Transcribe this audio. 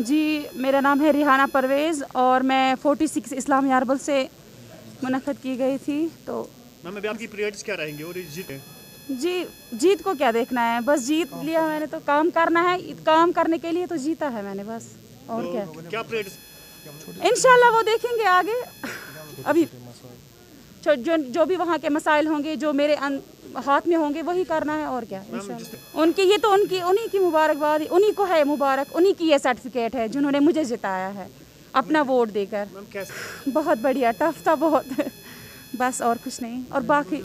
जी मेरा नाम है रिहाना परवेज़ और मैं 46 इस्लाम यारबल से मुनद की गई थी तो मैम अभी आपकी प्रायोरिटीज क्या रहेंगी और जीत जी जीत को क्या देखना है? बस जीत लिया मैंने तो काम करना है काम करने के लिए तो जीता है मैंने बस और तो क्या? क्या इंशाल्लाह वो देखेंगे आगे। अभी जो जो भी वहाँ के मसाइल होंगे जो मेरे हाथ में होंगे वही करना है और क्या उनकी ये तो उनकी उन्हीं की मुबारकबाद उन्हीं को है मुबारक उन्हीं की ये सर्टिफिकेट है जिन्होंने मुझे जिताया है अपना वोट देकर। बहुत बढ़िया टफ था बहुत। बस और कुछ नहीं और बाकी